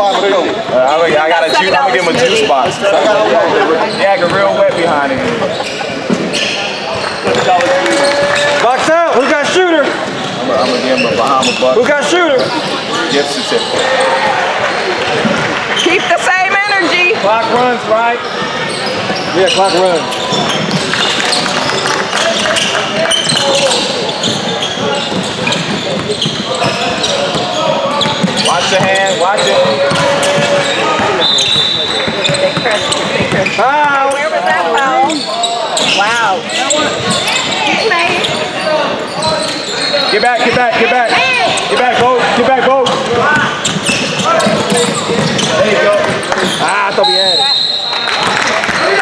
spot to go. Uh, I, I got a juice. I'm gonna give him a juice box. Yeah, get real wet behind him. Box out. Who got shooter? I'm gonna, give him a Bahama buck Who got shooter? gift certificate. Keep the same energy. Clock runs right. Yeah, clock run. Watch your hand. Watch it. Foul. Where was that foul? Wow. He made. Get back. Get back. Get back. Get back, Bo. Get back, Bo. There you go. Ah, I thought we had it.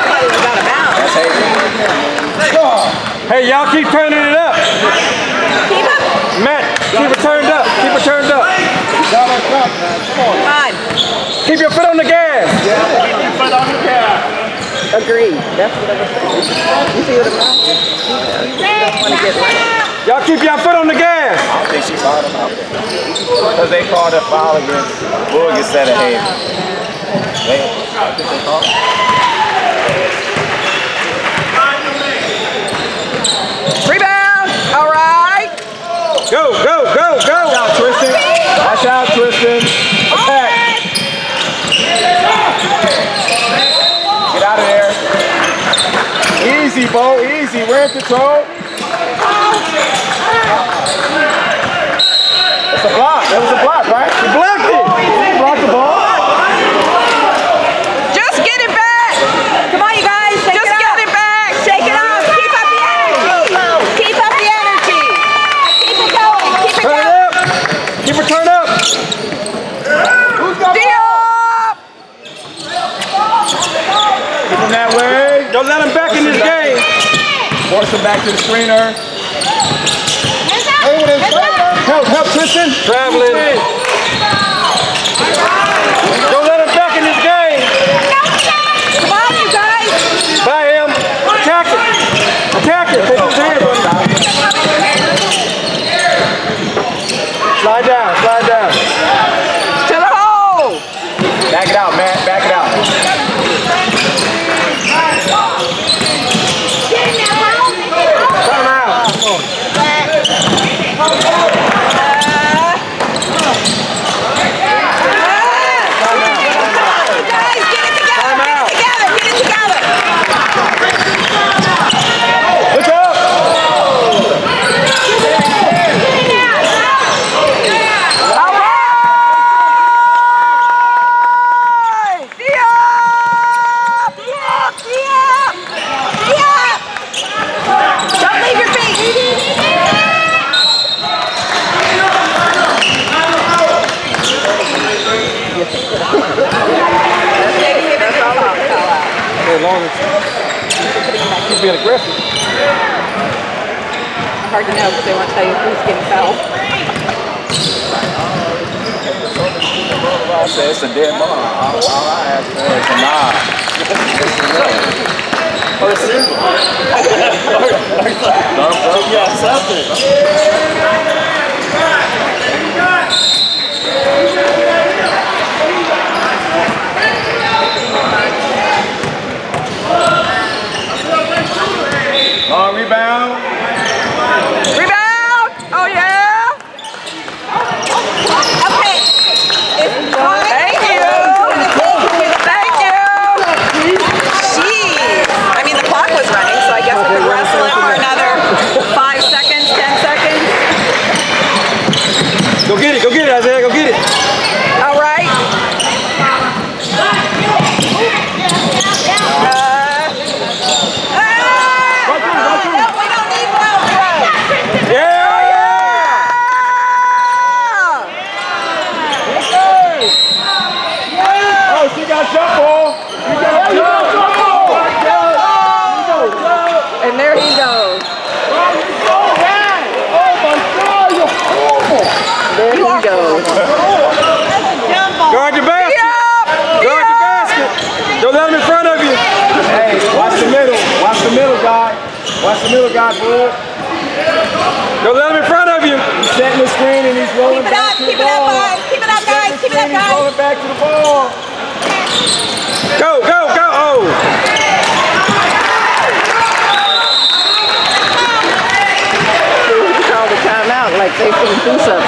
Somebody was out of bounds. That's Hayden. Hey, y'all keep turning it up. Keep up. Matt, keep it turned up. Keep it turned up. Come on. Keep your foot on the gas. Yeah, Agreed. That's what I was saying. You see what I'm saying? want to get right. Y'all keep your foot on the gas. I don't think she fouled him out there. Because they called a foul against Bull instead of Hayden. They, I think they called it. Rebound. All right. Go, go, go, go. Watch out, Tristan. Watch out, Tristan. Attack. Get out of there. Easy, Bo. Easy. Control. It's a block. That was a block, right? You blocked it. Block the ball. Just get it back. Come on, you guys. Just get it back. Shake it off. Keep up the energy. Keep up the energy. Keep it going. Keep it Turn it going. up. Keep it turned up. Diop. Keep him that way. Don't let him back in this game. Force him back to the screener. Help, help, Tristan. Traveling. Don't let him back in this game. Come on, you guys. By him. Attack it. Attack it. Take his hand, buddy. Slide down, slide down. To the hole. Back it out, man. Back it out. Time out. Guys, get it together. Time out. Get it together. Get it together. Look up. All right. Diop. Diop. Diop. Diop. Don't leave your feet. As long as he's being aggressive. Hard to know because they won't tell you who's getting fouled. I said it's a dead ball. All, all I ask for is a nod. Thumbs Camilo got. Go let him in front of you. He's setting the screen and he's rolling back to the ball. Keep it up, guys. Keep it up, guys. Keep it up, guys. Rolling back to the ball. Go, go, go. Oh. to Call the timeout like they couldn't do something.